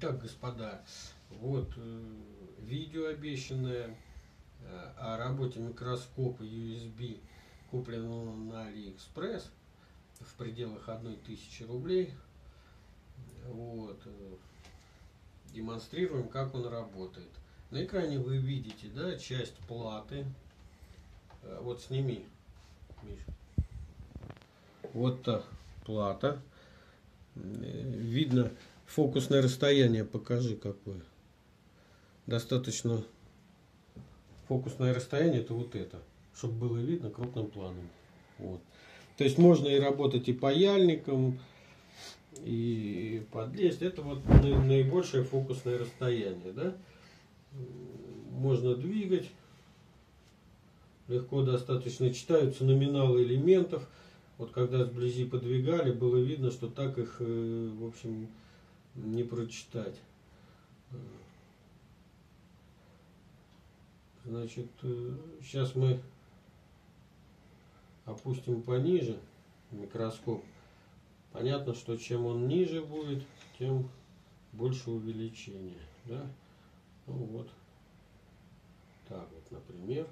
Итак, господа, вот э, видео обещанное э, о работе микроскопа USB, купленного на AliExpress в пределах 1000 рублей. Вот. э, демонстрируем, как он работает. На экране вы видите, да, часть платы. Вот сними, Миша. Вот та плата. Видно фокусное расстояние, покажи какое. Достаточно фокусное расстояние, это вот это, чтобы было видно крупным планом. Вот. То есть можно и работать и паяльником, и подлезть. Это вот на- наибольшее фокусное расстояние, да? Можно двигать. Легко достаточно читаются номиналы элементов. Вот когда сблизи подвигали, было видно, что так их, э, в общем, не прочитать. Значит, сейчас мы опустим пониже микроскоп. Понятно, что чем он ниже будет, тем больше увеличение. Да? Ну вот. Так вот, например.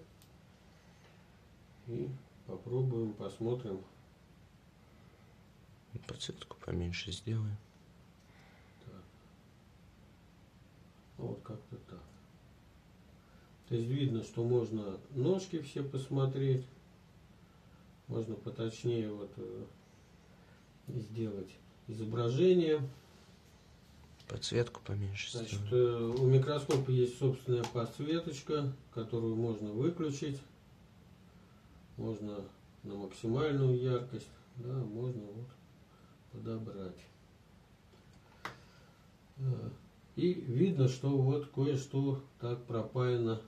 И попробуем, посмотрим. Подсветку поменьше сделаем. Так. Ну, вот как-то так. То есть видно, что можно ножки все посмотреть. Можно поточнее вот э, сделать изображение. Подсветку поменьше Значит, э, у микроскопа есть собственная подсветочка, которую можно выключить. Можно на максимальную яркость, да, можно вот подобрать. Э, И видно, что вот кое-что так пропаяно,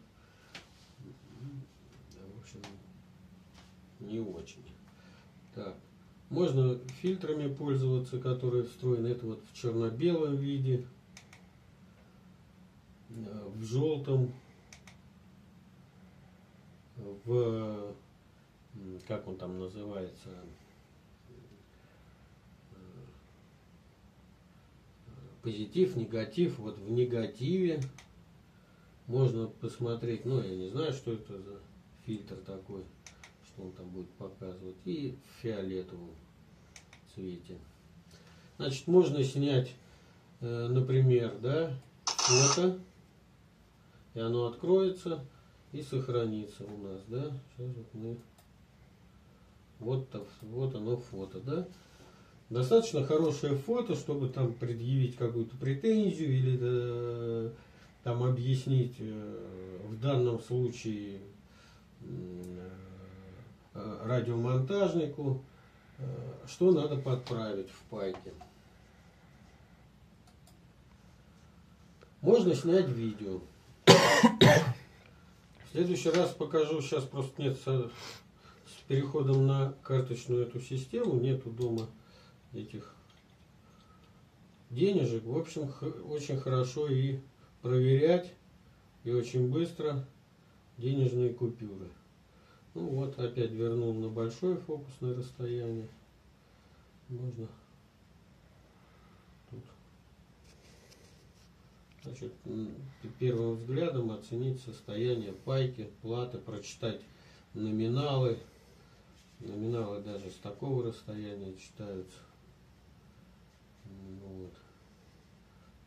в общем, не очень. Так, можно фильтрами пользоваться, которые встроены. Это вот в черно-белом виде, э, в желтом, в как он там называется, позитив, негатив. Вот в негативе можно посмотреть, ну я не знаю, что это за фильтр такой, что он там будет показывать, и в фиолетовом цвете. Значит, можно снять, э, например, да, фото, и оно откроется и сохранится у нас, да. Сейчас вот мы, вот, вот оно фото, да. Достаточно хорошее фото, чтобы там предъявить какую-то претензию или э, там объяснить э, в данном случае э, радиомонтажнику, э, что надо подправить в пайке. Можно снять видео. В следующий раз покажу, сейчас просто нет с переходом на карточную эту систему, нету дома этих денежек. В общем, очень хорошо и проверять, и очень быстро денежные купюры. Ну вот, опять вернул на большое фокусное расстояние. Можно тут. Значит, первым взглядом оценить состояние пайки, платы, прочитать номиналы. Номиналы даже с такого расстояния читаются. Вот.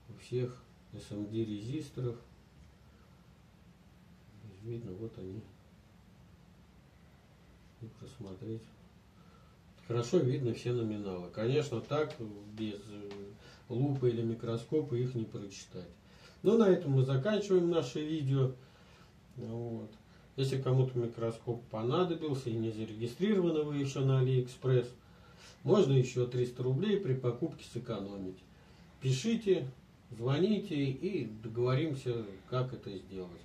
У всех SMD резисторов. Видно, вот они. И просмотреть. Хорошо видно все номиналы. Конечно, так без э, лупы или микроскопа их не прочитать. Ну, на этом мы заканчиваем наше видео. Вот. Если кому-то микроскоп понадобился и не зарегистрированы вы еще на AliExpress, можно еще 300 рублей при покупке сэкономить. Пишите, звоните и договоримся, как это сделать.